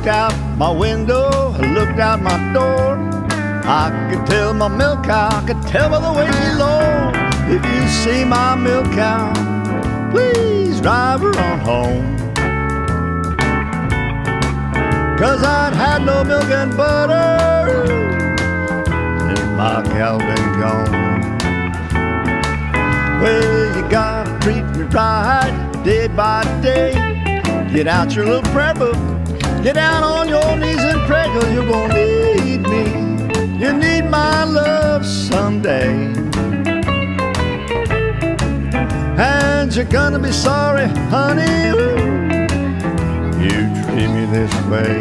looked out my window, I looked out my door. I could tell my milk cow, I could tell by the way she lowed. If you see my milk cow, please drive her on home. Cause I'd had no milk and butter, and my cow been gone. Well, you gotta treat me right day by day. Get out your little prayer book, get down on your knees and pray, cause you're gonna need me. You need my love someday. And you're gonna be sorry, honey, you treat me this way.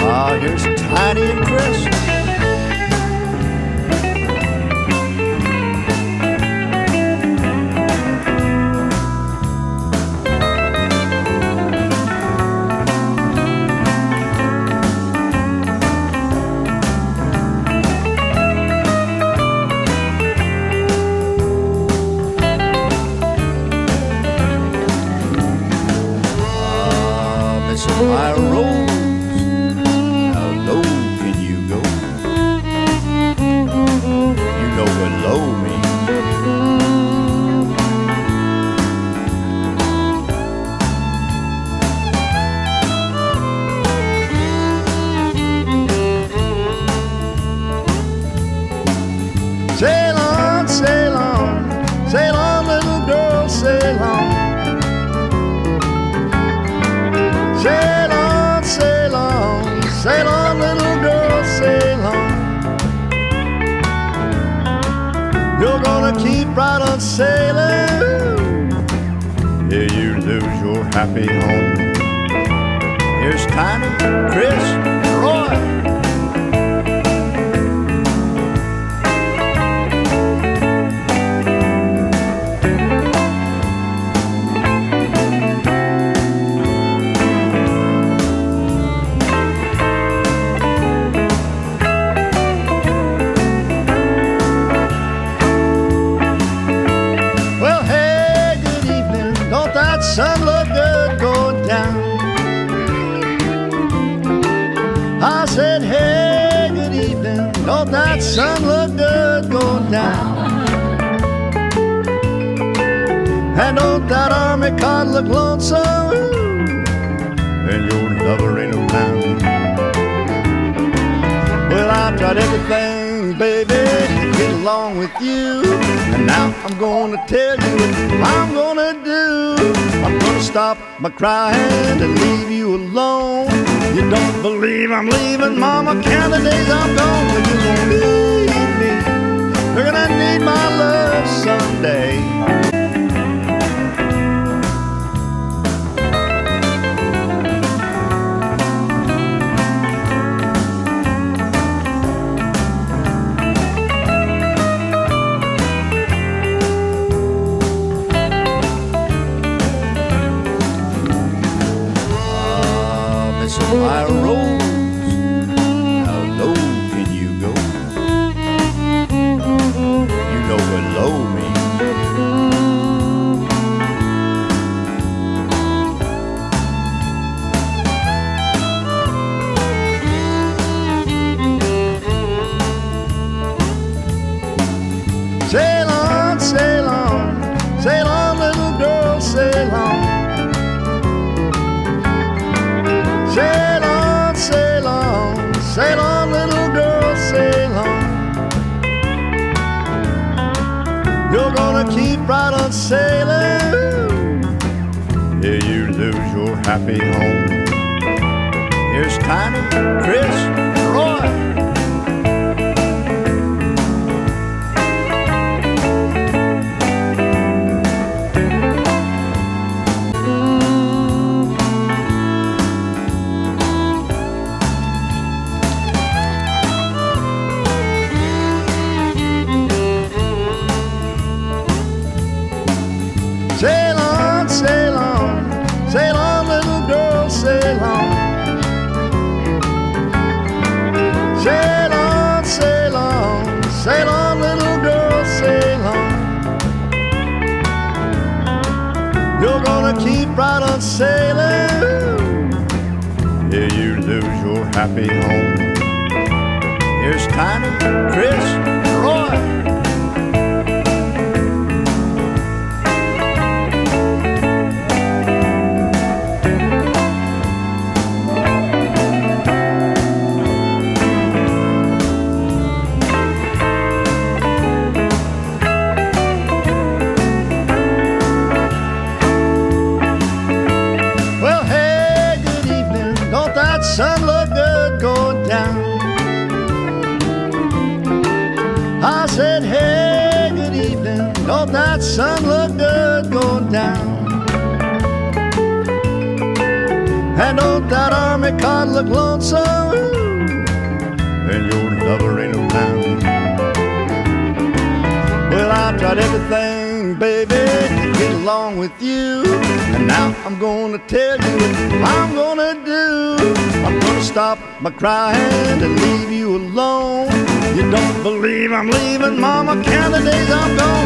Ah, here's Tiny and Chris. Gonna keep right on sailing. Yeah, you lose your happy home. Here's Tiny, Chris, sun look good going down? And don't that army cod look lonesome? And your lover ain't around. Well, I tried everything, baby, to get along with you. And now I'm gonna tell you what I'm gonna do. I'm gonna stop my crying and leave you alone. You don't believe I'm leaving, Mama, count the days I'm gone. But you're gonna need Oh. Keep right on sailing. Yeah, you lose your happy home. Here's Tiny, Chris, gonna keep right on sailing. Yeah, you lose your happy home. Here's Tiny, Chris, sun look good going down? And don't that army cod look lonesome? And your lover ain't around. Well, I tried everything, baby, to get along with you. And now I'm gonna tell you what I'm gonna do. I'm gonna stop my crying and leave you alone. You don't believe I'm leaving, Mama, count the days I'm gone.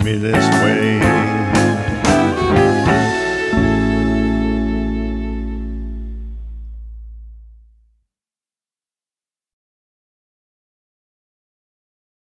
treat me this way.